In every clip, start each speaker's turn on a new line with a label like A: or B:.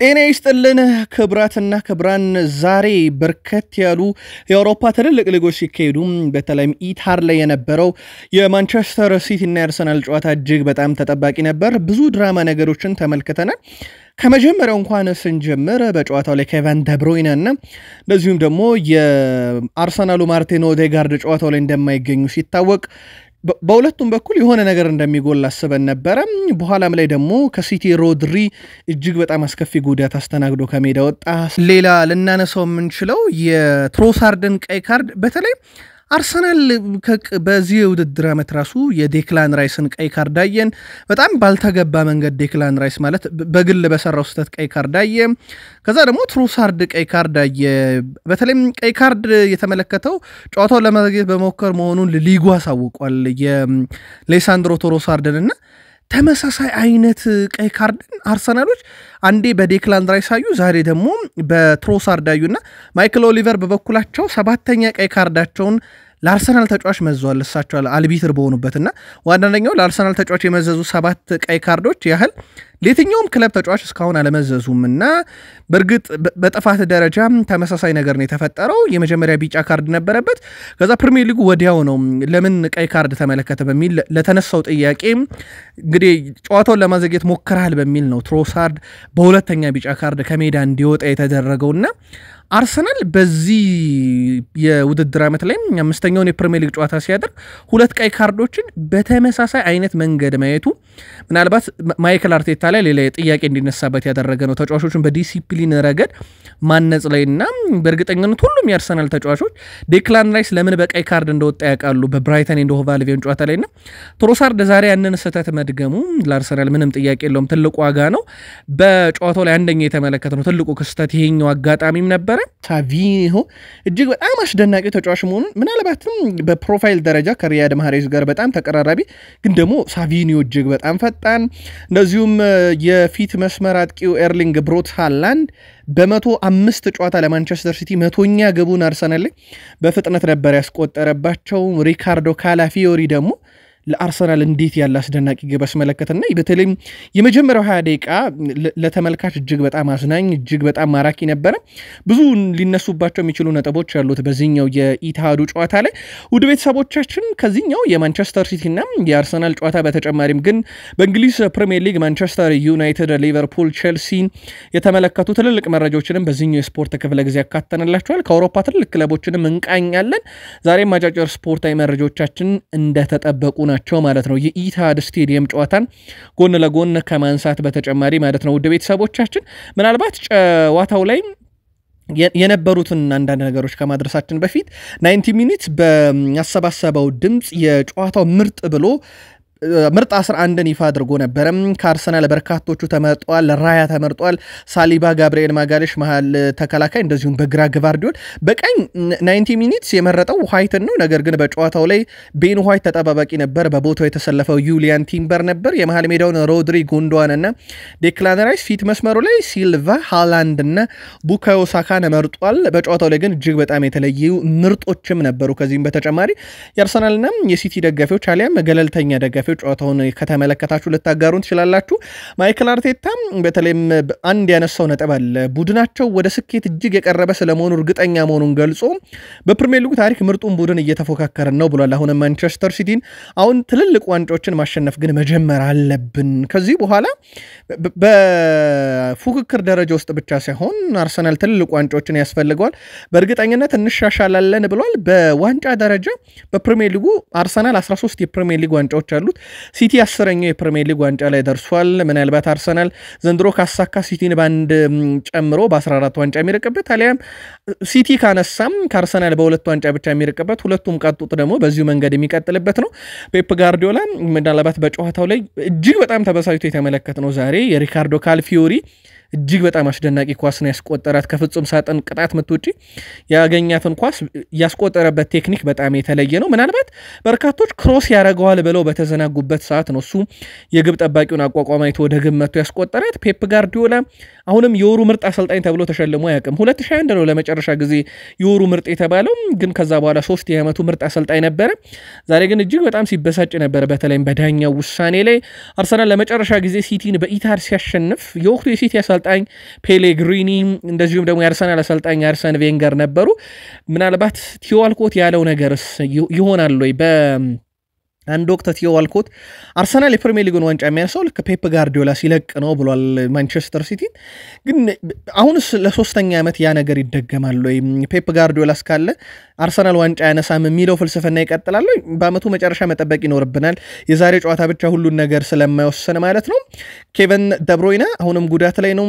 A: ጤና ይስጥልን ክቡራትና ክቡራን፣ ዛሬ በርከት ያሉ የአውሮፓ ትልልቅ ሊጎች ሲካሄዱ በተለይም ኢቲሃድ ላይ የነበረው የማንቸስተር ሲቲ እና የአርሰናል ጨዋታ እጅግ በጣም ተጠባቂ ነበር። ብዙ ድራማ ነገሮችን ተመልክተናል። ከመጀመሪያው እንኳን ስንጀምር በጨዋታው ላይ ኬቨን ደብሮይነ እና እንደዚሁም ደግሞ የአርሰናሉ ማርቲን ኦዴጋርድ ጨዋታው ላይ እንደማይገኙ ሲታወቅ በሁለቱም በኩል የሆነ ነገር እንደሚጎል አስበን ነበረ። በኋላም ላይ ደግሞ ከሲቲ ሮድሪ እጅግ በጣም አስከፊ ጉዳት አስተናግዶ ከሜዳ ወጣ። ሌላ ልናነሳው የምንችለው የትሮሳርድን ቀይ ካርድ በተለይ አርሰናል በዚህ የውድድር ዓመት ራሱ የዴክላን ራይስን ቀይ ካርድ አየን። በጣም ባልተገባ መንገድ ዴክላን ራይስ ማለት በግል በሰራው ስህተት ቀይ ካርድ አየ። ከዛ ደግሞ ትሮሳርድ ቀይ ካርድ አየ። በተለይም ቀይ ካርድ የተመለከተው ጨዋታውን ለማዘግየት በመሞከር መሆኑን ሊጉ አሳውቋል የሊያንድሮ ትሮሳርድን እና ተመሳሳይ አይነት ቀይ ካርድን አርሰናሎች አንዴ በዴክላን ራይስ አዩ፣ ዛሬ ደግሞ በትሮሳርድ አዩና ማይክል ኦሊቨር በበኩላቸው ሰባተኛ ቀይ ካርዳቸውን ለአርሰናል ተጫዋች መዘዋል። እሳቸው አርቢትር በሆኑበትና ዋና ዳኛው ለአርሰናል ተጫዋች የመዘዙ ሰባት ቀይ ካርዶች ያህል ለየትኛውም ክለብ ተጫዋች እስካሁን አለመዘዙም እና በእርግጥ በጥፋት ደረጃ ተመሳሳይ ነገር ነው የተፈጠረው። የመጀመሪያ ቢጫ ካርድ ነበረበት። ከዛ ፕሪሚየር ሊጉ ወዲያው ነው ለምን ቀይ ካርድ ተመለከተ በሚል ለተነሳው ጥያቄ እንግዲህ ጨዋታውን ለማዘግየት ሞክረሃል በሚል ነው ትሮሳርድ በሁለተኛ ቢጫ ካርድ ከሜዳ እንዲወጣ የተደረገውና አርሰናል በዚህ የውድድር ዓመት ላይ አምስተኛውን የፕሪሚየር ሊግ ጨዋታ ሲያደርግ ሁለት ቀይ ካርዶችን በተመሳሳይ አይነት መንገድ ማየቱ ምናልባት ማይክል አርቴታ ላይ ሌላ ጥያቄ እንዲነሳበት ያደረገ ነው። ተጫዋቾችን በዲሲፕሊን ረገድ ማነጽ ላይ እና በእርግጠኝነት ሁሉም የአርሰናል ተጫዋቾች ዴክላን ራይስ ለምን በቀይ ካርድ እንደወጣ ያውቃሉ። በብራይተን ኤንድ ሆቭ አልቢዮን ጨዋታ ላይ ና ትሮሳርድ ዛሬ ያንን ስህተት መድገሙ ለአርሰናል ምንም ጥያቄ የለውም፣ ትልቁ ዋጋ ነው። በጨዋታው ላይ አንደኛ የተመለከትነው ትልቁ ክስተት ይሄኛው አጋጣሚም ነበረ። ሳቪኒሆ እጅግ በጣም አስደናቂ ተጫዋች መሆኑን ምናልባትም በ profile ደረጃ ከሪያድ ማህሬዝ ጋር በጣም ተቀራራቢ፣ ግን ደግሞ ሳቪኒሆ እጅግ በጣም ፈጣን፣ እንደዚሁም የፊት መስመር አጥቂው ኤርሊንግ ብሮት ሃላንድ በመቶ አምስት ጨዋታ ለማንቸስተር ሲቲ መቶኛ ግቡን አርሰናል ላይ በፍጥነት ነበር ያስቆጠረባቸው። ሪካርዶ ካላፊዮሪ ደግሞ ለአርሰናል እንዴት ያለ አስደናቂ ግብ አስመለከትና በተለይም የመጀመሪያው ሀያ ደቂቃ ለተመልካች እጅግ በጣም አዝናኝ እጅግ በጣም ማራኪ ነበረ። ብዙ ሊነሱባቸው የሚችሉ ነጥቦች ያሉት በዚህኛው የኢቲሃዱ ጨዋታ ላይ ውድ ቤተሰቦቻችን ከዚህኛው የማንቸስተር ሲቲና የአርሰናል ጨዋታ በተጨማሪም ግን በእንግሊዝ ፕሪሚየር ሊግ ማንቸስተር ዩናይትድ፣ ሊቨርፑል፣ ቼልሲን የተመለከቱ ትልልቅ መረጃዎችንም በዚህኛው የስፖርት ክፍለ ጊዜ ያካተንላቸዋል። ከአውሮፓ ትልልቅ ክለቦችንም እንቃኛለን። ዛሬም አጫጭር ስፖርታዊ መረጃዎቻችን እንደተጠበቁ ናቸው ማለት ነው። የኢትሃድ ስቴዲየም ጨዋታን ጎን ለጎን ከማንሳት በተጨማሪ ማለት ነው ውድ ቤተሰቦቻችን ምናልባት ጨዋታው ላይ የነበሩትን አንዳንድ ነገሮች ከማድረሳችን በፊት ninety minute ባሰባሰበው ድምፅ የጨዋታው ምርጥ ብሎ ምርጥ 11ን ይፋ አድርጎ ነበረ። ከአርሰናል በርካቶቹ ተመርጠዋል። ራያ ተመርጧል። ሳሊባ፣ ጋብሬል ማጋሌሽ መሀል ተከላካይ፣ እንደዚሁም በግራ ግቫርዲዮል፣ በቀኝ 90 minutes የመረጠው ዋይትን ነው። ነገር ግን በጨዋታው ላይ ቤን ዋይት ተጠባባቂ ነበር። በቦታው የተሰለፈው ዩሊያን ቲምበር ነበር። የመሀል ሜዳውን ሮድሪ ጉንዶዋን እና ዴክላን ራይስ፣ ፊት መስመሩ ላይ ሲልቫ ሃላንድ እና ቡካዮ ሳካን መርጧል። በጨዋታው ላይ ግን እጅግ በጣም የተለዩ ምርጦችም ነበሩ። ከዚህም በተጨማሪ የአርሰናልና የሲቲ ደጋፊዎች አሊያም ገለልተኛ ደጋፊዎች ጨዋታውን ከተመለከታችሁ ልታጋሩን ትችላላችሁ። ማይክል አርቴታ በተለይም አንድ ያነሳው ነጥብ አለ። ቡድናቸው ወደ ስኬት እጅግ የቀረበ ስለመሆኑ እርግጠኛ መሆኑን ገልጾ በፕሪሚየር ሊጉ ታሪክ ምርጡን ቡድን እየተፎካከርን ነው ብሏል። አሁንም ማንቸስተር ሲቲን አሁን ትልልቅ ዋንጫዎችን ማሸነፍ ግን መጀመር አለብን። ከዚህ በኋላ በፉክክር ደረጃ ውስጥ ብቻ ሳይሆን አርሰናል ትልልቅ ዋንጫዎችን ያስፈልገዋል። በእርግጠኝነት እንሻሻላለን ብሏል። በዋንጫ ደረጃ በፕሪሚየር ሊጉ አርሰናል 13 የፕሪሚየር ሊግ ዋንጫዎች አሉት። ሲቲ አስረኛው የፕሪሚየር ሊግ ዋንጫ ላይ ደርሷል። ምናልባት አርሰናል ዘንድሮ ካሳካ ሲቲን በአንድ ጨምሮ በ14 ዋንጫ የሚርቅበት አሊያም ሲቲ ካነሳም ከአርሰናል በሁለት ዋንጫ ብቻ የሚርቅበት ሁለቱም ቀጡት ደግሞ በዚሁ መንገድ የሚቀጥልበት ነው። ፔፕ ጋርዲዮላ ምናልባት በጨዋታው ላይ እጅግ በጣም ተበሳጭቶ የተመለከትነው ዛሬ የሪካርዶ ካላፊዮሪ እጅግ በጣም አስደናቂ ኳስ ነው ያስቆጠራት። ከፍጹም ሳጥን ቅጣት ምት ውጪ ያገኛትን ኳስ ያስቆጠረበት ቴክኒክ በጣም የተለየ ነው። ምናልባት በርካቶች cross ያደርገዋል ብለው በተዘናጉበት ሰዓት ነው እሱ የግብ ጠባቂውን አቋቋም አይቶ ወደ ግብ መቶ ያስቆጠራት። ፔፕ ጋርዲዮላ አሁንም የወሩ ምርጥ አሰልጣኝ ተብሎ ተሸልሞ አያውቅም። 2021 ነው ለመጨረሻ ጊዜ የወሩ ምርጥ የተባለው፣ ግን ከዛ በኋላ ሶስት የዓመቱ ምርጥ አሰልጣኝ ነበረ። ዛሬ ግን እጅግ በጣም ሲበሳጭ ነበረ፣ በተለይም በዳኛው ውሳኔ ላይ። አርሰናል ለመጨረሻ ጊዜ ሲቲን በኢቲሃድ ሲያሸንፍ የወቅቱ የሲቲ አሰልጣኝ ፔሌግሪኒ እንደዚሁም ደግሞ የአርሰናል አሰልጣኝ አርሰን ቬንገር ነበሩ። ምናልባት ቲዮ ያለው ነገርስ ይሆናል ወይ በአንድ ወቅት ቲዮ ዋልኮት አርሰናል የፕሪሚየር ሊጉን ዋንጫ የሚያነሳው ልክ ፔፕ ጋርዲዮላ ሲለቅ ነው ብሏል ማንቸስተር ሲቲን። ግን አሁንስ ለሶስተኛ ዓመት ያ ነገር ይደገማል ወይ? ፔፕ ጋርዲዮላ እስካለ አርሰናል ዋንጫ አያነሳም የሚለው ፍልስፍና ይቀጥላል ወይ? በአመቱ መጨረሻ መጠበቅ ይኖርብናል። የዛሬ ጨዋታ ብቻ ሁሉን ነገር ስለማይወስን ማለት ነው። ኬቨን ደብሮይነ አሁንም ጉዳት ላይ ነው።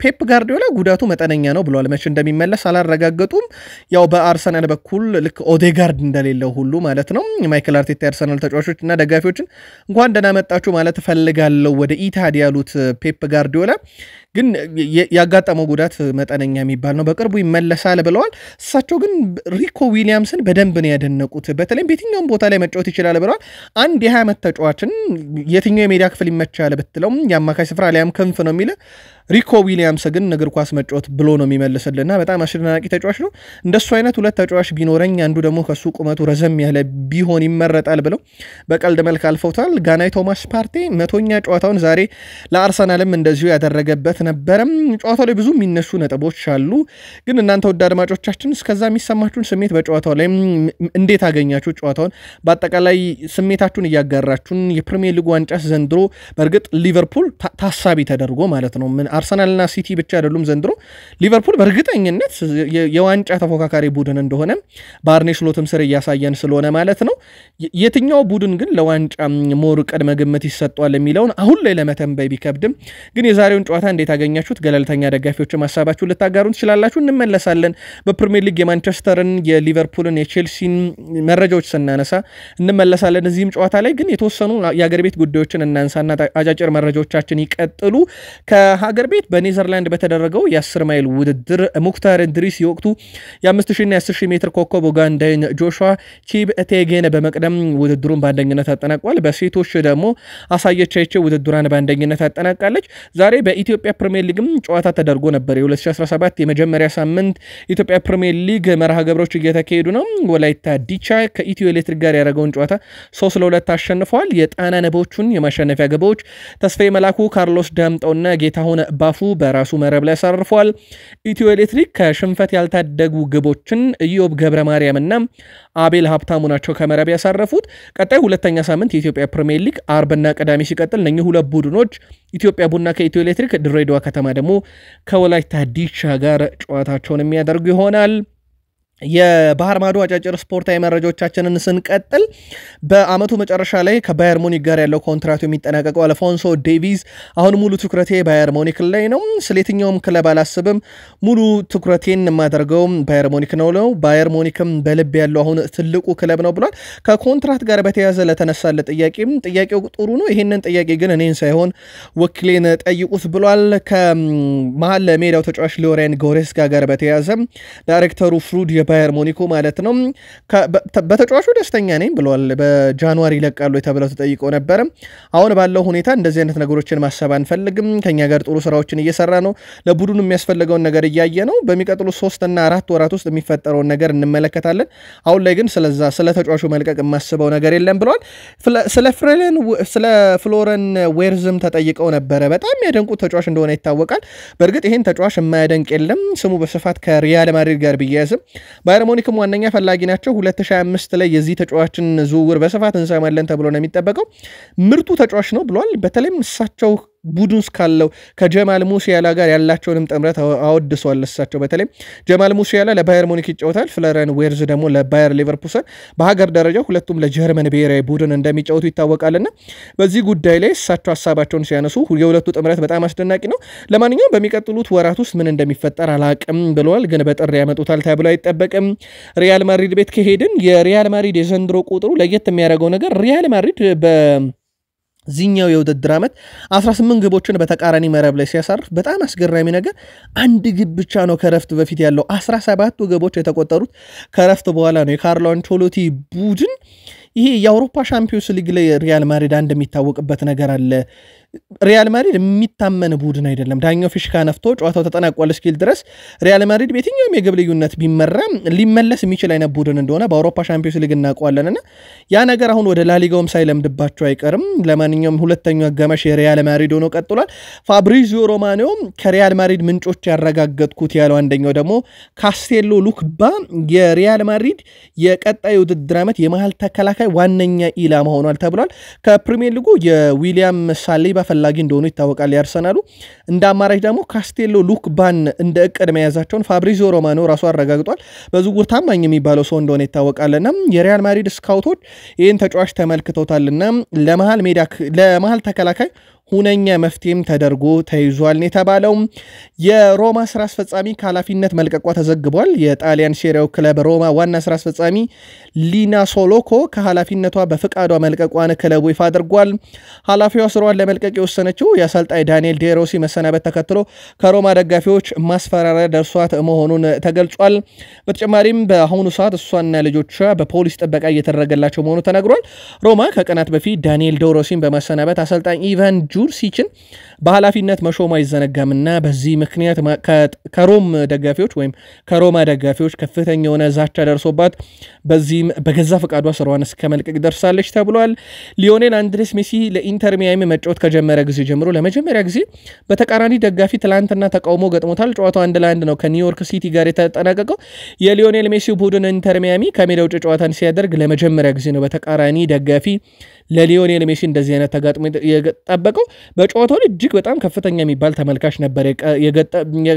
A: ፔፕ ጋርዲዮላ ጉዳቱ መጠነኛ ነው ብሏል። መቼ እንደሚመለስ አላረጋገጡም። ያው በአርሰናል በኩል ልክ ኦዴጋርድ እንደሌለው ሁሉ ማለት ነው ማይክል አርቴታ የአርሰናል ተጫዋቾች እና ደጋፊዎችን እንኳን ደህና መጣችሁ ማለት እፈልጋለሁ ወደ ኢታድ ያሉት ፔፕ ጋርዲዮላ ግን ያጋጠመው ጉዳት መጠነኛ የሚባል ነው። በቅርቡ ይመለሳል ብለዋል። እሳቸው ግን ሪኮ ዊሊያምስን በደንብ ነው ያደነቁት። በተለይም በየትኛውም ቦታ ላይ መጫወት ይችላል ብለዋል። አንድ የ20 ዓመት ተጫዋችን የትኛው የሜዳ ክፍል ይመቻል ብትለውም የአማካይ ስፍራ ሊያም ክንፍ ነው የሚለው ሪኮ ዊሊያምስ ግን እግር ኳስ መጫወት ብሎ ነው የሚመልስልና በጣም አስደናቂ ተጫዋች ነው። እንደሱ አይነት ሁለት ተጫዋች ቢኖረኝ አንዱ ደግሞ ከሱ ቁመቱ ረዘም ያለ ቢሆን ይመረጣል ብለው በቀልድ መልክ አልፈውታል። ጋናይ ቶማስ ፓርቴ መቶኛ ጨዋታውን ዛሬ ለአርሰናልም እንደዚሁ ያደረገበት ነበረም። ጨዋታው ላይ ብዙ የሚነሱ ነጥቦች አሉ። ግን እናንተ ወደ አድማጮቻችን እስከዛ የሚሰማችሁን ስሜት በጨዋታው ላይ እንዴት አገኛችሁ? ጨዋታውን በአጠቃላይ ስሜታችሁን እያጋራችሁን የፕሪሚየር ሊግ ዋንጫስ ዘንድሮ በእርግጥ ሊቨርፑል ታሳቢ ተደርጎ ማለት ነው አርሰናልና ሲቲ ብቻ አይደሉም። ዘንድሮ ሊቨርፑል በእርግጠኝነት የዋንጫ ተፎካካሪ ቡድን እንደሆነ በአርኔ ስሎትም ስር እያሳየን ስለሆነ ማለት ነው። የትኛው ቡድን ግን ለዋንጫ more ቅድመ ግምት ይሰጧል የሚለውን አሁን ላይ ለመተንበይ ቢከብድም ግን የዛሬውን ጨዋታ እንዴት አገኛችሁት? ገለልተኛ ደጋፊዎችም ሀሳባችሁን ልታጋሩን ትችላላችሁ። እንመለሳለን። በፕሪሚየር ሊግ የማንቸስተርን፣ የሊቨርፑልን፣ የቼልሲን መረጃዎች ስናነሳ እንመለሳለን። እዚህም ጨዋታ ላይ ግን የተወሰኑ የአገር ቤት ጉዳዮችን እናንሳና አጫጭር መረጃዎቻችን ይቀጥሉ ከሀገር ቤት በኔዘርላንድ በተደረገው የ10 ማይል ውድድር ሙክታር ኢድሪስ የወቅቱ የ5000ና የ10000 ሜትር ኮከብ ኡጋንዳዊን ጆሹዋ ቺፕቴጌን በመቅደም ውድድሩን በአንደኝነት አጠናቋል። በሴቶች ደግሞ አሳየቻቸው ውድድሯን በአንደኝነት አጠናቃለች። ዛሬ በኢትዮጵያ ፕሪምየር ሊግም ጨዋታ ተደርጎ ነበር። የ2017 የመጀመሪያ ሳምንት ኢትዮጵያ ፕሪምየር ሊግ መርሃ ግብሮች እየተካሄዱ ነው። ወላይታ ዲቻ ከኢትዮ ኤሌክትሪክ ጋር ያደረገውን ጨዋታ ሶስት ለሁለት አሸንፈዋል። የጦና ንቦቹን የማሸነፊያ ግቦች ተስፋዬ መላኩ፣ ካርሎስ ዳምጠውና ጌታሁን ባፉ በራሱ መረብ ላይ አሳርፏል። ኢትዮ ኤሌክትሪክ ከሽንፈት ያልታደጉ ግቦችን ኢዮብ ገብረ ማርያምና አቤል ሀብታሙ ናቸው ከመረብ ያሳረፉት። ቀጣይ ሁለተኛ ሳምንት የኢትዮጵያ ፕሪምየር ሊግ አርብና ቅዳሜ ሲቀጥል እነኚህ ሁለት ቡድኖች ኢትዮጵያ ቡና ከኢትዮ ኤሌክትሪክ፣ ድሬዳዋ ከተማ ደግሞ ከወላይታ ዲቻ ጋር ጨዋታቸውን የሚያደርጉ ይሆናል። የባህር ማዶ አጫጭር ስፖርታዊ መረጃዎቻችንን ስንቀጥል በአመቱ መጨረሻ ላይ ከባየር ሙኒክ ጋር ያለው ኮንትራቱ የሚጠናቀቀው አልፎንሶ ዴቪዝ አሁን ሙሉ ትኩረቴ ባየር ሙኒክ ላይ ነው፣ ስለ የትኛውም ክለብ አላስብም፣ ሙሉ ትኩረቴን የማደርገው ባየር ሙኒክ ነው ነው ባየር ሙኒክም በልብ ያለው አሁን ትልቁ ክለብ ነው ብሏል። ከኮንትራት ጋር በተያያዘ ለተነሳለት ጥያቄም ጥያቄው ጥሩ ነው፣ ይህንን ጥያቄ ግን እኔን ሳይሆን ወኪሌን ጠይቁት ብሏል። ከመሀል ሜዳው ተጫዋች ሊዮሪያን ጎሬስካ ጋር በተያያዘ ዳይሬክተሩ ፍሩድ ባየር ሞኒኮ ማለት ነው። በተጫዋቹ ደስተኛ ነኝ ብለዋል። በጃንዋሪ ይለቃሉ ተብለው ተጠይቀው ነበረ። አሁን ባለው ሁኔታ እንደዚህ አይነት ነገሮችን ማሰብ አንፈልግም። ከኛ ጋር ጥሩ ስራዎችን እየሰራ ነው። ለቡድኑ የሚያስፈልገውን ነገር እያየ ነው። በሚቀጥሉ ሶስትና አራት ወራት ውስጥ የሚፈጠረውን ነገር እንመለከታለን። አሁን ላይ ግን ስለዛ ስለ ተጫዋቹ መልቀቅ የማስበው ነገር የለም ብለዋል። ስለ ፍሎረን ዌርዝም ተጠይቀው ነበረ። በጣም ያደንቁት ተጫዋች እንደሆነ ይታወቃል። በእርግጥ ይህን ተጫዋች የማያደንቅ የለም። ስሙ በስፋት ከሪያል ማድሪድ ጋር ቢያያዝም ባየር ሙኒክም ዋነኛ ፈላጊ ናቸው። 2025 ላይ የዚህ ተጫዋችን ዝውውር በስፋት እንሰማለን ተብሎ ነው የሚጠበቀው። ምርጡ ተጫዋች ነው ብሏል። በተለይም እሳቸው ቡድን ውስጥ ካለው ከጀማል ሙሲያላ ጋር ያላቸውንም ጥምረት አወድሷል። እሳቸው በተለይም ጀማል ሙሲያላ ለባየር ሙኒክ ይጫወታል፣ ፍሎሪያን ዊርትዝ ደግሞ ለባየር ሌቨርኩሰን። በሀገር ደረጃ ሁለቱም ለጀርመን ብሔራዊ ቡድን እንደሚጫወቱ ይታወቃልና በዚህ ጉዳይ ላይ እሳቸው ሀሳባቸውን ሲያነሱ የሁለቱ ጥምረት በጣም አስደናቂ ነው። ለማንኛውም በሚቀጥሉት ወራት ውስጥ ምን እንደሚፈጠር አላቅም ብለዋል። ግን በጥር ያመጡታል ተብሎ አይጠበቅም። ሪያል ማድሪድ ቤት ከሄድን የሪያል ማድሪድ የዘንድሮ ቁጥሩ ለየት የሚያደርገው ነገር ሪያል ማድሪድ በዚኛው የውድድር ዓመት 18 ግቦችን በተቃራኒ መረብ ላይ ሲያሳርፍ በጣም አስገራሚ ነገር አንድ ግብ ብቻ ነው ከረፍት በፊት ያለው። 17ቱ ግቦች የተቆጠሩት ከረፍት በኋላ ነው። የካርሎ አንቾሎቲ ቡድን ይሄ የአውሮፓ ሻምፒዮንስ ሊግ ላይ ሪያል ማድሪድ አንድ የሚታወቅበት ነገር አለ። ሪያል ማድሪድ የሚታመን ቡድን አይደለም። ዳኛው ፊሽካ ነፍቶ ጨዋታው ተጠናቋል እስኪል ድረስ ሪያል ማድሪድ በየትኛውም የግብ ልዩነት ቢመራ ሊመለስ የሚችል አይነት ቡድን እንደሆነ በአውሮፓ ሻምፒዮንስ ሊግ እናውቀዋለንና ያ ነገር አሁን ወደ ላሊጋውም ሳይለምድባቸው አይቀርም። ለማንኛውም ሁለተኛው አጋማሽ የሪያል ማድሪድ ሆኖ ቀጥሏል። ፋብሪዚዮ ሮማኖ ከሪያል ማድሪድ ምንጮች ያረጋገጥኩት ያለው አንደኛው ደግሞ ካስቴሎ ሉክባ የሪያል ማድሪድ የቀጣይ ውድድር ዓመት የመሀል ተከላካይ ዋነኛ ኢላማ ሆኗል ተብሏል። ከፕሪሚየር ሊጉ የዊሊያም ሳሊባ ፈላጊ እንደሆኑ ይታወቃል። ያርሰናሉ እንደ አማራጭ ደግሞ ካስቴሎ ሉክባን እንደ እቅድ መያዛቸውን ፋብሪዚዮ ሮማኖ ራሱ አረጋግጧል። በዝውውር ታማኝ የሚባለው ሰው እንደሆነ ይታወቃልና የሪያል ማድሪድ ስካውቶች ይህን ተጫዋች ተመልክተውታልና ለመሀል ተከላካይ ሁነኛ መፍትሄም ተደርጎ ተይዟል የተባለው የሮማ ስራ አስፈጻሚ ከኃላፊነት መልቀቋ ተዘግቧል። የጣሊያን ሴሪያው ክለብ ሮማ ዋና ስራ አስፈጻሚ ሊና ሶሎኮ ከኃላፊነቷ በፍቃዷ መልቀቋን ክለቡ ይፋ አድርጓል። ኃላፊዋ ስራዋን ለመልቀቅ የወሰነችው የአሰልጣኝ ዳንኤል ዴሮሲ መሰናበት ተከትሎ ከሮማ ደጋፊዎች ማስፈራሪያ ደርሷት መሆኑን ተገልጿል። በተጨማሪም በአሁኑ ሰዓት እሷና ልጆቿ በፖሊስ ጥበቃ እየተደረገላቸው መሆኑ ተነግሯል። ሮማ ከቀናት በፊት ዳንኤል ዴሮሲን በማሰናበት አሰልጣኝ ኢቫን ጁርሲችን በኃላፊነት መሾሙ አይዘነጋምና በዚህ ምክንያት ከሮም ደጋፊዎች ወይም ከሮማ ደጋፊዎች ከፍተኛ የሆነ ዛቻ ደርሶባት በዚህም በገዛ ፈቃዷ ስራዋን እስከ መልቀቅ ደርሳለች ተብሏል። ሊዮኔል አንድሬስ ሜሲ ለኢንተር ሚያሚ መጫወት ከጀመረ ጊዜ ጀምሮ ለመጀመሪያ ጊዜ በተቃራኒ ደጋፊ ትላንትና ተቃውሞ ገጥሞታል። ጨዋታው አንድ ለአንድ ነው ከኒውዮርክ ሲቲ ጋር የተጠናቀቀው። የሊዮኔል ሜሲ ቡድን ኢንተር ሚያሚ ከሜዳ ውጭ ጨዋታን ሲያደርግ ለመጀመሪያ ጊዜ ነው በተቃራኒ ደጋፊ ለሊዮኔል ሜሲ እንደዚህ አይነት ተጋጥሞ የጠበቀው። በጨዋታው እጅግ በጣም ከፍተኛ የሚባል ተመልካች ነበር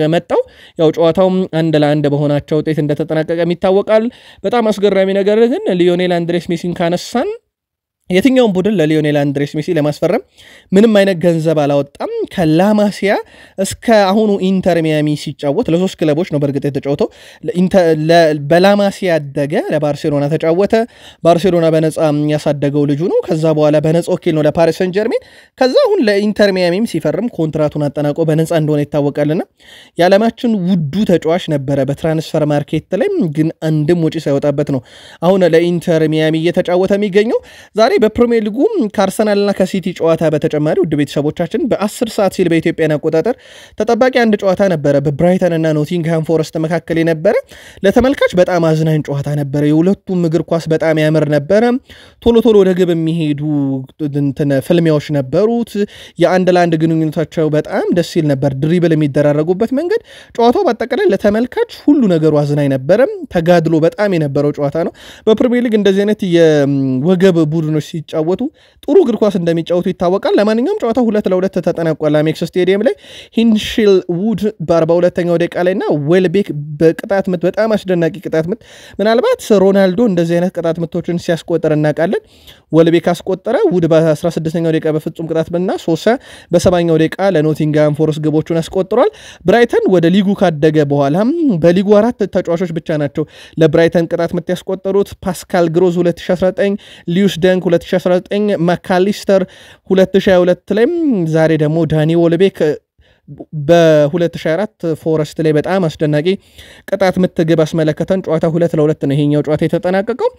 A: የመጣው። ያው ጨዋታውም አንድ ለአንድ በሆናቸው ውጤት እንደተጠናቀቀ ይታወቃል። በጣም አስገራሚ ነገር ግን ሊዮኔል አንድሬስ ሜሲን ካነሳን የትኛውን ቡድን ለሊዮኔል አንድሬስ ሜሲ ለማስፈረም ምንም አይነት ገንዘብ አላወጣም። ከላማሲያ እስከ አሁኑ ኢንተር ሚያሚ ሲጫወት ለሶስት ክለቦች ነው በእርግጥ የተጫወተው። በላማሲያ ያደገ ለባርሴሎና ተጫወተ። ባርሴሎና በነፃ ያሳደገው ልጁ ነው። ከዛ በኋላ በነፃ ወኪል ነው ለፓሪስ ሰን ጀርሜን። ከዛ አሁን ለኢንተር ሚያሚም ሲፈርም ኮንትራቱን አጠናቆ በነፃ እንደሆነ ይታወቃልና የዓለማችን ውዱ ተጫዋች ነበረ በ transfer market ላይ ግን አንድም ወጪ ሳይወጣበት ነው አሁን ለኢንተር ሚያሚ እየተጫወተ የሚገኘው ዛሬ በፕሪሚየር ሊጉ ከአርሰናልና ከሲቲ ጨዋታ በተጨማሪ ውድ ቤተሰቦቻችን በ10 ሰዓት ሲል በኢትዮጵያን አቆጣጠር ተጠባቂ አንድ ጨዋታ ነበረ በብራይተን እና ኖቲንግሃም ፎረስት መካከል የነበረ ለተመልካች በጣም አዝናኝ ጨዋታ ነበረ። የሁለቱም እግር ኳስ በጣም ያምር ነበረ። ቶሎ ቶሎ ወደ ግብ የሚሄዱ ፍልሚያዎች ነበሩት። የአንድ ለአንድ ግንኙነታቸው በጣም ደስ ሲል ነበር። ድሪብል የሚደራረጉበት መንገድ ጨዋታው በአጠቃላይ ለተመልካች ሁሉ ነገሩ አዝናኝ ነበረ። ተጋድሎ በጣም የነበረው ጨዋታ ነው። በፕሪሚየር ሊግ እንደዚህ አይነት የወገብ ቡድኖች ሲጫወቱ ጥሩ እግር ኳስ እንደሚጫወቱ ይታወቃል። ለማንኛውም ጨዋታው ሁለት ለሁለት ተጠናቋል። አሜክስ ስቴዲየም ላይ ሂንሽልውድ በ42ኛው ደቂቃ ላይ እና ዌልቤክ በቅጣት ምት በጣም አስደናቂ ቅጣት ምት ምናልባት ሮናልዶ እንደዚህ አይነት ቅጣት ምቶችን ሲያስቆጥር እናውቃለን። ዌልቤክ አስቆጠረ። ውድ በ16ኛው ደቂቃ በፍጹም ቅጣት ምትና ሶሳ በሰባኛው ደቂቃ ለኖቲንግሃም ፎረስት ግቦቹን አስቆጥሯል። ብራይተን ወደ ሊጉ ካደገ በኋላ በሊጉ አራት ተጫዋቾች ብቻ ናቸው ለብራይተን ቅጣት ምት ያስቆጠሩት ፓስካል ግሮዝ 2019 ሊዩስ ደንክ 2019 ማካሊስተር 2022 ላይም ዛሬ ደግሞ ዳኒ ዌልቤክ በ2024 ፎረስት ላይ በጣም አስደናቂ ቅጣት ምት ግብ አስመለከተን። ጨዋታ ሁለት ለሁለት ነው ይሄኛው ጨዋታ የተጠናቀቀው።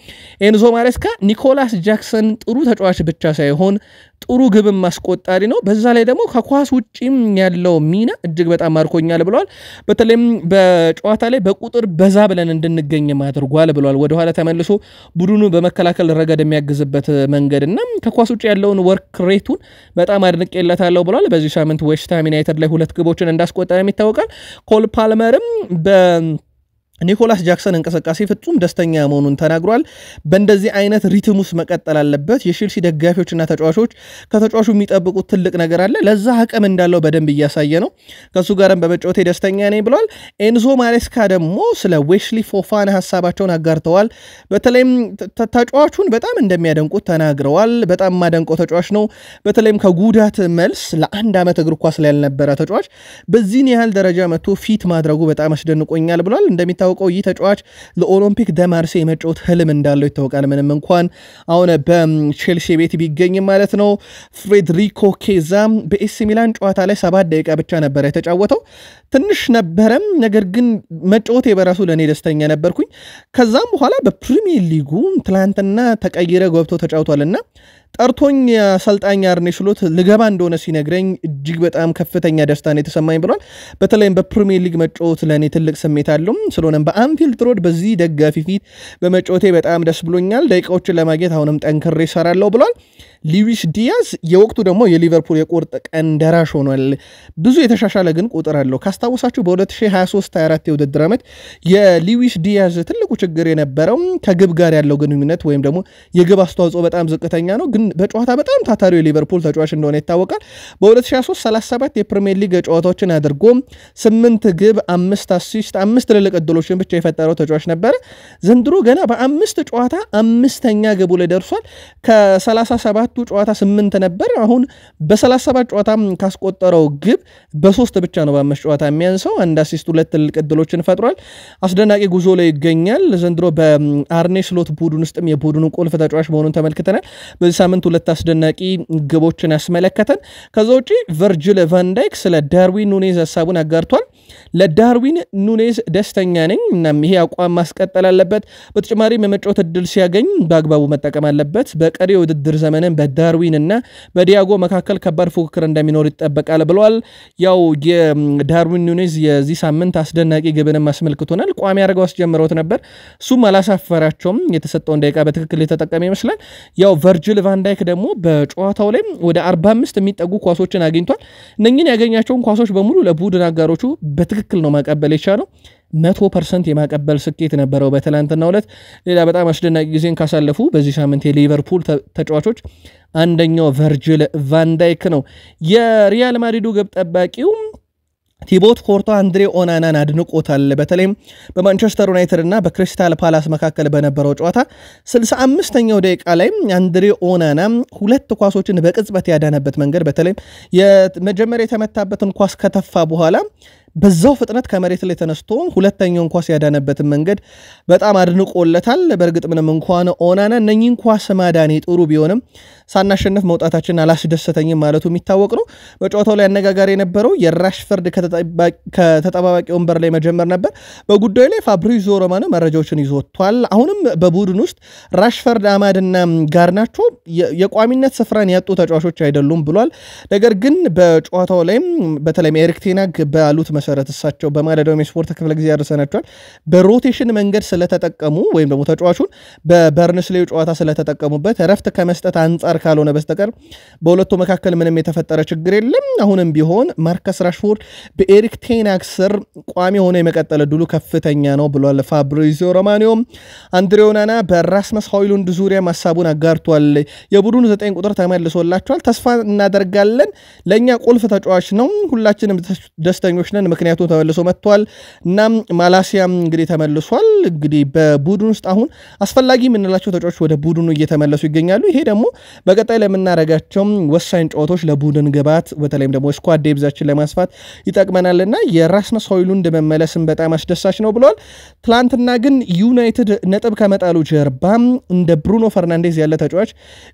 A: ኤንዞ ማሬስካ ኒኮላስ ጃክሰን ጥሩ ተጫዋች ብቻ ሳይሆን ጥሩ ግብም አስቆጣሪ ነው። በዛ ላይ ደግሞ ከኳስ ውጪም ያለው ሚና እጅግ በጣም ማርኮኛል ብለዋል። በተለይም በጨዋታ ላይ በቁጥር በዛ ብለን እንድንገኝም አድርጓል ብለዋል። ወደኋላ ተመልሶ ቡድኑ በመከላከል ረገድ የሚያግዝበት መንገድ እና ከኳስ ውጭ ያለውን work rate ኡን በጣም አድንቄለታለሁ ብለዋል። በዚህ ሳምንት ዌስትሃም ዩናይትድ ላይ ሁለት ግቦችን እንዳስቆጠረም ይታወቃል። ኮል ፓልመርም በ ኒኮላስ ጃክሰን እንቅስቃሴ ፍጹም ደስተኛ መሆኑን ተናግሯል። በእንደዚህ አይነት rhythm ውስጥ መቀጠል አለበት። የቼልሲ ደጋፊዎችና ተጫዋቾች ከተጫዋቹ የሚጠብቁት ትልቅ ነገር አለ። ለዛ አቅም እንዳለው በደንብ እያሳየ ነው። ከእሱ ጋርም በመጫወቴ ደስተኛ ነኝ ብለዋል። ኤንዞ ማሬስካ ደግሞ ስለ ዌስሊ ፎፋና ሀሳባቸውን አጋርተዋል። በተለይም ተጫዋቹን በጣም እንደሚያደንቁት ተናግረዋል። በጣም የማደንቀው ተጫዋች ነው። በተለይም ከጉዳት መልስ ለአንድ ዓመት እግር ኳስ ላይ ያልነበረ ተጫዋች በዚህን ያህል ደረጃ መጥቶ ፊት ማድረጉ በጣም አስደንቆኛል ብሏል። እንደሚታወቀው እንደሚታወቀው ይህ ተጫዋች ለኦሎምፒክ ደማርሴ የመጫወት ህልም እንዳለው ይታወቃል። ምንም እንኳን አሁን በቼልሲ ቤት ቢገኝም ማለት ነው። ፌዴሪኮ ኬዛ በኤሲ ሚላን ጨዋታ ላይ ሰባት ደቂቃ ብቻ ነበር የተጫወተው። ትንሽ ነበረም፣ ነገር ግን መጫወቴ በራሱ ለእኔ ደስተኛ ነበርኩኝ። ከዛም በኋላ በፕሪሚየር ሊጉ ትላንትና ተቀይረ ገብቶ ተጫውቷልና ጠርቶኝ አሰልጣኝ አርኔ ስሎት ልገባ እንደሆነ ሲነግረኝ እጅግ በጣም ከፍተኛ ደስታን የተሰማኝ ብሏል። በተለይም በፕሪሚየር ሊግ መጫወት ለእኔ ትልቅ ስሜት አለው። ስለሆነም በአንፊልድ ሮድ በዚህ ደጋፊ ፊት በመጫወቴ በጣም ደስ ብሎኛል። ደቂቃዎችን ለማግኘት አሁንም ጠንክሬ እሰራለሁ ብሏል። ሉዊስ ዲያዝ የወቅቱ ደግሞ የሊቨርፑል የቁርጥ ቀን ደራሽ ሆኗል። ብዙ የተሻሻለ ግን ቁጥር አለው። ካስታወሳችሁ በ2023/24 የውድድር ዓመት የሉዊስ ዲያዝ ትልቁ ችግር የነበረው ከግብ ጋር ያለው ግንኙነት ወይም ደግሞ የግብ አስተዋጽኦ በጣም ዝቅተኛ ነው። ግን በጨዋታ በጣም ታታሪው የሊቨርፑል ተጫዋች እንደሆነ ይታወቃል። በ2023/37 የፕሪሚየር ሊግ ጨዋታዎችን አድርጎ ስምንት ግብ፣ አምስት assist፣ አምስት ትልልቅ እድሎችን ብቻ የፈጠረው ተጫዋች ነበረ። ዘንድሮ ገና በአምስት ጨዋታ አምስተኛ ግቡ ላይ ደርሷል። ከ37ቱ ጨዋታ ስምንት ነበር። አሁን በ37 ጨዋታ ካስቆጠረው ግብ በሶስት ብቻ ነው በአምስት ጨዋታ የሚያንሰው። አንድ assist፣ ሁለት ትልቅ እድሎችን ፈጥሯል። አስደናቂ ጉዞ ላይ ይገኛል። ዘንድሮ በአርኔ ስሎት ቡድን ውስጥም የቡድኑ ቁልፍ ተጫዋች መሆኑን ተመልክተናል። በዚህ ሳምንት ሁለት አስደናቂ ግቦችን ያስመለከተን። ከዛ ውጪ ቨርጅል ቫንዳይክ ስለ ዳርዊን ኑኔዝ ሀሳቡን አጋርቷል። ለዳርዊን ኑኔዝ ደስተኛ ነኝ። እናም ይሄ አቋም ማስቀጠል አለበት። በተጨማሪም የመጫወት እድል ሲያገኝ በአግባቡ መጠቀም አለበት። በቀሪ የውድድር ዘመንን በዳርዊን እና በዲያጎ መካከል ከባድ ፉክክር እንደሚኖር ይጠበቃል ብለዋል። ያው የዳርዊን ኑኔዝ የዚህ ሳምንት አስደናቂ ግብንም አስመልክቶናል። ቋሚ አድርገው አስጀምረውት ነበር። እሱም አላሳፈራቸውም። የተሰጠውን ደቂቃ በትክክል የተጠቀመ ይመስላል። ያው ቨርጅል ቫንዳይክ ደግሞ በጨዋታው ላይ ወደ 45 የሚጠጉ ኳሶችን አግኝቷል። እነኝን ያገኛቸውን ኳሶች በሙሉ ለቡድን አጋሮቹ በትክክል ነው ማቀበል የቻለው። መቶ percent የማቀበል ስኬት ነበረው በትላንትናው ዕለት። ሌላ በጣም አስደናቂ ጊዜን ካሳለፉ በዚህ ሳምንት የሊቨርፑል ተጫዋቾች አንደኛው ቨርጅል ቫንዳይክ ነው። የሪያል ማድሪዱ ግብ ጠባቂው ቲቦ ኮርቱዋ አንድሬ ኦናናን አድንቆታል። በተለይም በማንቸስተር ዩናይትድ እና በክሪስታል ፓላስ መካከል በነበረው ጨዋታ 65ኛው ደቂቃ ላይ አንድሬ ኦናና ሁለት ኳሶችን በቅጽበት ያዳነበት መንገድ በተለይም የመጀመሪያ የተመታበትን ኳስ ከተፋ በኋላ በዛው ፍጥነት ከመሬት ላይ ተነስቶ ሁለተኛውን ኳስ ያዳነበትን መንገድ በጣም አድንቆለታል። በእርግጥ ምንም እንኳን ኦናና እነኚህን ኳስ ማዳኔ ጥሩ ቢሆንም ሳናሸንፍ መውጣታችን አላስደሰተኝም ማለቱ የሚታወቅ ነው። በጨዋታው ላይ አነጋጋሪ የነበረው የራሽፈርድ ከተጠባባቂ ወንበር ላይ መጀመር ነበር። በጉዳዩ ላይ ፋብሪዞ ሮማኖ መረጃዎችን ይዞ ወጥቷል። አሁንም በቡድን ውስጥ ራሽፈርድ፣ አማድና ጋርናቾ የቋሚነት ስፍራን ያጡ ተጫዋቾች አይደሉም ብሏል። ነገር ግን በጨዋታው ላይም በተለይም ኤሪክ ቴናግ ባሉት መሰረት እሳቸው በማለዳው የስፖርት ክፍለ ጊዜ ያደርሰናቸዋል በ rotation መንገድ ስለተጠቀሙ ወይም ደግሞ ተጫዋቹን በባርንስሌው ጨዋታ ስለተጠቀሙበት እረፍት ከመስጠት አንጻር ካልሆነ በስተቀር በሁለቱ መካከል ምንም የተፈጠረ ችግር የለም። አሁንም ቢሆን ማርከስ ራሽፎርድ በኤሪክ ቴናግ ስር ቋሚ ሆኖ የመቀጠል እድሉ ከፍተኛ ነው ብሏል ፋብሪዚዮ ሮማኖ። አንድሬ ኦናና በራስመስ ሆይሉንድ ዙሪያ ሀሳቡን አጋርቷል። የቡድኑ ዘጠኝ ቁጥር ተመልሶላቸዋል። ተስፋ እናደርጋለን። ለእኛ ቁልፍ ተጫዋች ነው። ሁላችንም ደስተኞች ነን፣ ምክንያቱም ተመልሶ መጥቷል። እናም ማላሲያም እንግዲህ ተመልሷል። እንግዲህ በቡድን ውስጥ አሁን አስፈላጊ የምንላቸው ተጫዋቾች ወደ ቡድኑ እየተመለሱ ይገኛሉ። ይሄ ደግሞ በቀጣይ ለምናደርጋቸው ወሳኝ ጨዋታዎች ለቡድን ግባት በተለይም ደግሞ ስኳድ ዴብዛችን ለማስፋት ይጠቅመናልና የራስመስ ሆይሉንድ መመለስም በጣም አስደሳች ነው ብለዋል። ትላንትና ግን ዩናይትድ ነጥብ ከመጣሉ ጀርባ እንደ ብሩኖ ፈርናንዴዝ ያለ ተጫዋች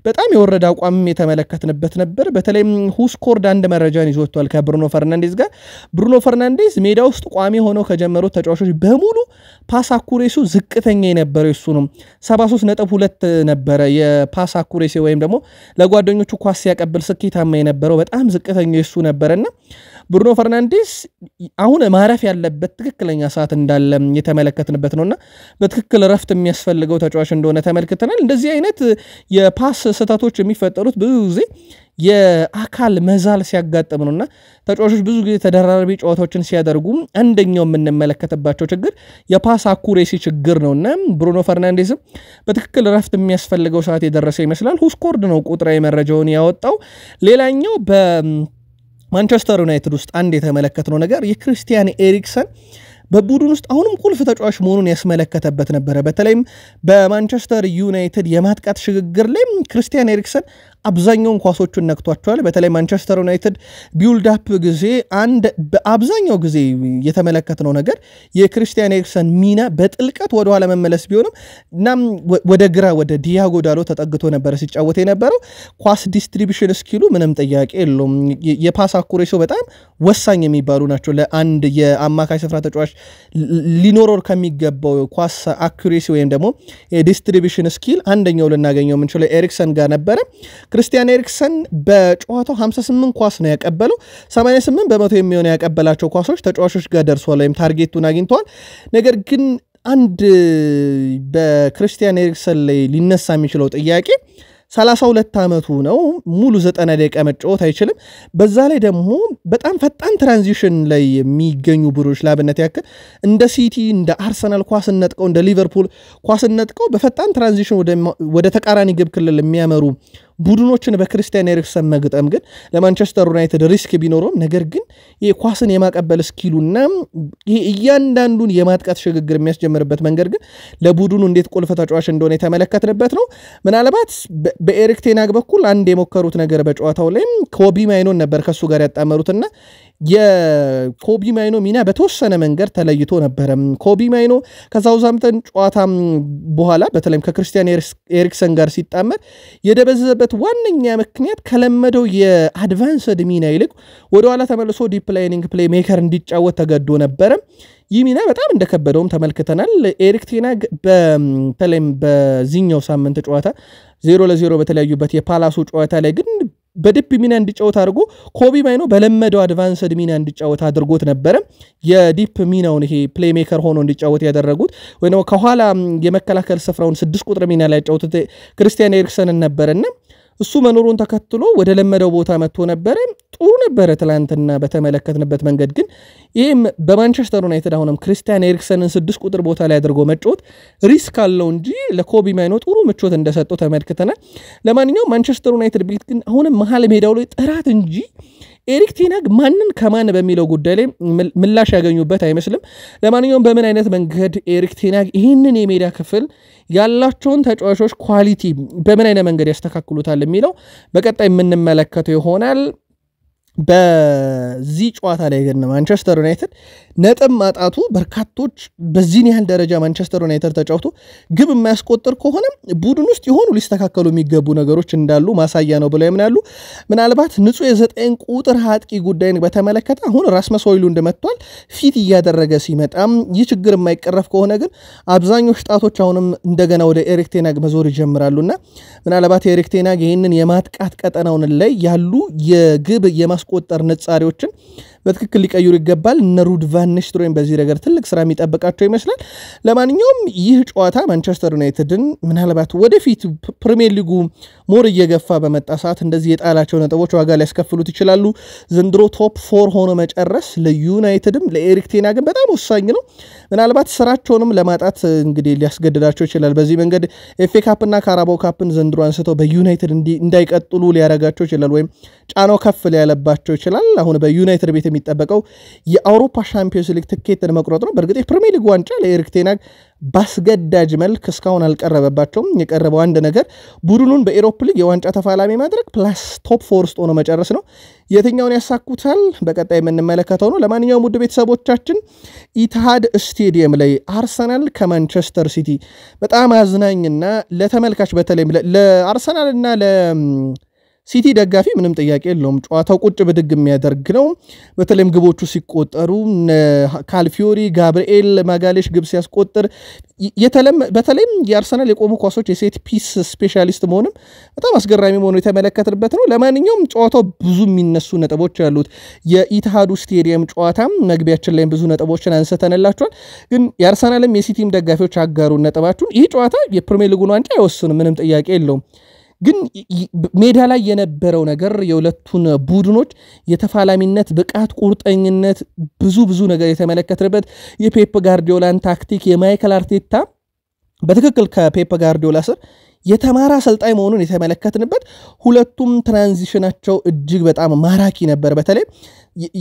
A: በጣም የወረደ አቋም የተመለከትንበት ነበር። በተለይም ሁስኮርድ አንድ መረጃን ይዞ ወጥቷል ከብሩኖ ፈርናንዴዝ ጋር ብሩኖ ፈርናንዴዝ ሜዳ ውስጥ ቋሚ ሆነው ከጀመሩት ተጫዋቾች በሙሉ pass accuracy ው ዝቅተኛ የነበረው እሱ ነው። 73 ነጥብ ሁለት ነበረ የ pass accuracy ወይም ደግሞ ለጓደኞቹ ኳስ ሲያቀብል ስኬታማ የነበረው በጣም ዝቅተኛ የሱ ነበረና ብሩኖ ፈርናንዴስ አሁን ማረፍ ያለበት ትክክለኛ ሰዓት እንዳለ የተመለከትንበት ነውና በትክክል ረፍት የሚያስፈልገው ተጫዋች እንደሆነ ተመልክተናል። እንደዚህ አይነት የ pass ስህተቶች የሚፈጠሩት ብዙ ጊዜ የአካል መዛል ሲያጋጥም ነውና ተጫዋቾች ብዙ ጊዜ ተደራራቢ ጨዋታዎችን ሲያደርጉ አንደኛው የምንመለከትባቸው ችግር የ pass accuracy ችግር ነውና ብሩኖ ፈርናንዴዝም በትክክል ረፍት የሚያስፈልገው ሰዓት የደረሰ ይመስላል። ሁስኮርድ ነው ቁጥራዊ መረጃውን ያወጣው። ሌላኛው በማንቸስተር ዩናይትድ ውስጥ አንድ የተመለከትነው ነገር የክርስቲያን ኤሪክሰን በቡድን ውስጥ አሁንም ቁልፍ ተጫዋች መሆኑን ያስመለከተበት ነበረ። በተለይም በማንቸስተር ዩናይትድ የማጥቃት ሽግግር ላይ ክርስቲያን ኤሪክሰን አብዛኛውን ኳሶቹን ነክቷቸዋል። በተለይ ማንቸስተር ዩናይትድ በ build up ጊዜ አንድ በአብዛኛው ጊዜ የተመለከትነው ነገር የክርስቲያን ኤሪክሰን ሚና በጥልቀት ወደኋላ መመለስ ቢሆንም እናም ወደ ግራ ወደ ዲያጎ ዳሎ ተጠግቶ ነበረ ሲጫወት የነበረው። ኳስ distribution skill ኡ ምንም ጥያቄ የለውም። የ pass accuracy ው በጣም ወሳኝ የሚባሉ ናቸው። ለአንድ የአማካይ ስፍራ ተጫዋች ሊኖረው ከሚገባው ኳስ accuracy ወይም ደግሞ የ distribution skill አንደኛው ልናገኘው የምንችለው ኤሪክሰን ጋር ነበረ። ክርስቲያን ኤሪክሰን በጨዋታው 58 ኳስ ነው ያቀበለው። 88 በመቶ የሚሆነው ያቀበላቸው ኳሶች ተጫዋቾች ጋር ደርሷል ወይም target ኡን አግኝተዋል። ነገር ግን አንድ በክርስቲያን ኤሪክሰን ላይ ሊነሳ የሚችለው ጥያቄ 32 ዓመቱ ነው። ሙሉ 90 ደቂቃ መጫወት አይችልም። በዛ ላይ ደግሞ በጣም ፈጣን transition ላይ የሚገኙ ቡድኖች ላብነት ያክል እንደ ሲቲ፣ እንደ አርሰናል ኳስን ነጥቀው፣ እንደ ሊቨርፑል ኳስን ነጥቀው በፈጣን transition ወደ ተቃራኒ ግብ ክልል የሚያመሩ ቡድኖችን በክርስቲያን ኤሪክሰን መግጠም ግን ለማንቸስተር ዩናይትድ risk ቢኖረውም ነገር ግን ኳስን የማቀበል skill ኡና ይህ እያንዳንዱን የማጥቃት ሽግግር የሚያስጀምርበት መንገድ ግን ለቡድኑ እንዴት ቁልፍ ተጫዋች እንደሆነ የተመለከትንበት ነው። ምናልባት በኤሪክ ቴናግ በኩል አንድ የሞከሩት ነገር በጨዋታው ላይም ኮቢ ማይኖን ነበር ከሱ ጋር ያጣመሩትና የኮቢ ማይኖ ሚና በተወሰነ መንገድ ተለይቶ ነበረ። ኮቢ ማይኖ ከሳውዛምተን ጨዋታ በኋላ በተለይም ከክርስቲያን ኤሪክሰን ጋር ሲጣመር የደበዘዘበት ዋነኛ ምክንያት ከለመደው የ advanced ሚና ይልቅ ወደኋላ ተመልሶ deep lying playmaker እንዲጫወት ተገዶ ነበረ። ይህ ሚና በጣም እንደከበደውም ተመልክተናል። ኤሪክ ቴናግ በተለይም በዚህኛው ሳምንት ጨዋታ ዜሮ ለዜሮ በተለያዩበት የፓላሱ ጨዋታ ላይ ግን በ deep ሚና እንዲጫወት አድርጎ ኮቢ ማይኖ በለመደው advanced ሚና እንዲጫወት አድርጎት ነበረ። የ deep ሚናውን ይሄ playmaker ሆኖ እንዲጫወት ያደረጉት ወይ ከኋላ የመከላከል ስፍራውን ስድስት ቁጥር ሚና ላይ ያጫወቱት ክርስቲያን ኤሪክሰንን ነበረና እሱ መኖሩን ተከትሎ ወደ ለመደው ቦታ መጥቶ ነበረ። ጥሩ ነበረ ትላንትና በተመለከትንበት መንገድ። ግን ይህም በማንቸስተር ዩናይትድ አሁንም ክርስቲያን ኤሪክሰንን ስድስት ቁጥር ቦታ ላይ አድርጎ መጫወት risk አለው እንጂ ለኮቢ ማይኖ ጥሩ ምቾት እንደሰጠው ተመልክተናል። ለማንኛውም ማንቸስተር ዩናይትድ ቤት ግን አሁንም መሀል ሜዳው ላይ ጥራት እንጂ ኤሪክ ቴናግ ማንን ከማን በሚለው ጉዳይ ላይ ምላሽ ያገኙበት አይመስልም። ለማንኛውም በምን አይነት መንገድ ኤሪክ ቴናግ ይህንን የሜዳ ክፍል ያላቸውን ተጫዋቾች quality በምን አይነት መንገድ ያስተካክሉታል የሚለው በቀጣይ የምንመለከተው ይሆናል። በዚህ ጨዋታ ላይ ግን ማንቸስተር ዩናይትድ ነጥብ ማጣቱ በርካቶች በዚህን ያህል ደረጃ ማንቸስተር ዩናይትድ ተጫውቶ ግብ የማያስቆጥር ከሆነ ቡድን ውስጥ የሆኑ ሊስተካከሉ የሚገቡ ነገሮች እንዳሉ ማሳያ ነው ብለው ያምናሉ። ምናልባት ንጹሕ የዘጠኝ ቁጥር አጥቂ ጉዳይን በተመለከተ አሁን ራስመስ ሆይሉንድ መጥቷል። fit እያደረገ ሲመጣም ይህ ችግር የማይቀረፍ ከሆነ ግን አብዛኞቹ ጣቶች አሁንም እንደገና ወደ ኤሪክ ቴናግ መዞር ይጀምራሉና ምናልባት ኤሪክ ቴናግ ይህንን የማጥቃት ቀጠናውን ላይ ያሉ የግብ የማስቆጠር ንጻሬዎችን በትክክል ሊቀይሩ ይገባል። እነ ሩድ ቫን በዚህ ነገር ትልቅ ስራ የሚጠብቃቸው ይመስላል። ለማንኛውም ይህ ጨዋታ ማንቸስተር ዩናይትድን ምናልባት ወደፊት ፕሪሚየር ሊጉ more እየገፋ በመጣ ሰዓት እንደዚህ የጣላቸው ነጥቦች ዋጋ ሊያስከፍሉት ይችላሉ። ዘንድሮ top four ሆኖ መጨረስ ለዩናይትድም ለኤሪክ ቴናግን በጣም ወሳኝ ነው። ምናልባት ስራቸውንም ለማጣት እንግዲህ ሊያስገድዳቸው ይችላል። በዚህ መንገድ ኤፍኤ ካፕና ካራባው ካፕን ዘንድሮ አንስተው በዩናይትድ እንዳይቀጥሉ ሊያረጋቸው ይችላል፣ ወይም ጫናው ከፍ ሊያለባቸው ይችላል። አሁን በዩናይትድ ቤት የሚጠበቀው የአውሮፓ ሻምፒዮንስ ሊግ ትኬትን መቁረጥ ነው። በእርግጥ የፕሪሚየር ሊግ ዋንጫ ለኤሪክ ቴናግ በአስገዳጅ መልክ እስካሁን አልቀረበባቸውም። የቀረበው አንድ ነገር ቡድኑን በዩሮፓ ሊግ የዋንጫ ተፋላሚ ማድረግ plus top four ውስጥ ሆኖ መጨረስ ነው። የትኛውን ያሳኩታል በቀጣይ የምንመለከተው ነው። ለማንኛውም ውድ ቤተሰቦቻችን ኢትሃድ ስቴዲየም ላይ አርሰናል ከማንቸስተር ሲቲ በጣም አዝናኝና ለተመልካች በተለይም ለአርሰናል እና ለ ሲቲ ደጋፊ ምንም ጥያቄ የለውም። ጨዋታው ቁጭ ብድግ የሚያደርግ ነው። በተለይም ግቦቹ ሲቆጠሩ ካልፊዮሪ፣ ጋብርኤል ማጋሌሽ ግብ ሲያስቆጥር በተለይም የአርሰናል የቆሙ ኳሶች የ set piece specialist መሆንም በጣም አስገራሚ መሆኑ የተመለከትንበት ነው። ለማንኛውም ጨዋታው ብዙ የሚነሱ ነጥቦች ያሉት የኢትሃዱ ስቴዲየም ጨዋታም መግቢያችን ላይም ብዙ ነጥቦችን አንስተንላቸዋል። ግን የአርሰናልም የሲቲም ደጋፊዎች አጋሩ ነጥባችሁን ይህ ጨዋታ የፕሪሚየር ሊጉን ዋንጫ አይወስንም፣ ምንም ጥያቄ የለውም። ግን ሜዳ ላይ የነበረው ነገር የሁለቱን ቡድኖች የተፋላሚነት ብቃት፣ ቁርጠኝነት ብዙ ብዙ ነገር የተመለከትንበት የፔፕ ጋርዲዮላን ታክቲክ የማይክል አርቴታ በትክክል ከፔፕ ጋርዲዮላ ስር የተማረ አሰልጣኝ መሆኑን የተመለከትንበት ሁለቱም transition ኣቸው እጅግ በጣም ማራኪ ነበር። በተለይ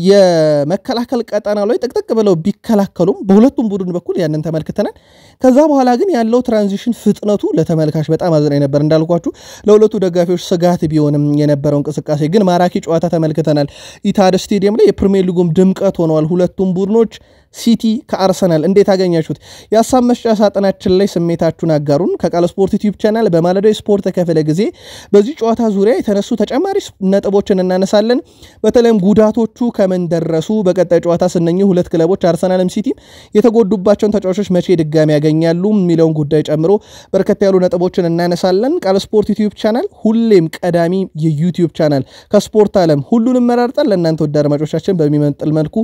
A: የመከላከል ቀጠና ላይ ጥቅጥቅ ብለው ቢከላከሉም በሁለቱም ቡድን በኩል ያንን ተመልክተናል። ከዛ በኋላ ግን ያለው transition ፍጥነቱ ለተመልካች በጣም አዝናኝ ነበር። እንዳልኳችሁ ለሁለቱ ደጋፊዎች ስጋት ቢሆንም የነበረው እንቅስቃሴ ግን ማራኪ ጨዋታ ተመልክተናል። ኢታድ ስቴዲየም ላይ የፕሪሚየር ሊጉም ድምቀት ሆነዋል ሁለቱም ቡድኖች። ሲቲ ከአርሰናል እንዴት አገኛችሁት? የሀሳብ መስጫ ሳጥናችን ላይ ስሜታችሁን አጋሩን። ከቃል ስፖርት ዩቲዩብ ቻናል በማለዳው ስፖርት ክፍለ ጊዜ በዚህ ጨዋታ ዙሪያ የተነሱ ተጨማሪ ነጥቦችን እናነሳለን። በተለይም ጉዳቶቹ ከምን ደረሱ፣ በቀጣይ ጨዋታስ እነኝህ ሁለት ክለቦች አርሰናልም ሲቲ የተጎዱባቸውን ተጫዋቾች መቼ ድጋሚ ያገኛሉ የሚለውን ጉዳይ ጨምሮ በርከት ያሉ ነጥቦችን እናነሳለን። ቃል ስፖርት ዩቲዩብ ቻናል ሁሌም ቀዳሚ የዩቲዩብ ቻናል ከስፖርት ዓለም ሁሉንም መራርጠን ለእናንተ ወደ አድማጮቻችን በሚመጥን መልኩ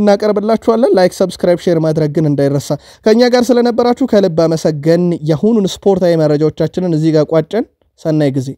A: እናቀርብላችኋለን። like፣ subscribe፣ share ማድረግ ግን እንዳይረሳ። ከእኛ ጋር ስለነበራችሁ ከልብ አመሰገን። የአሁኑን ስፖርታዊ መረጃዎቻችንን እዚህ ጋር ቋጨን። ሰናይ ጊዜ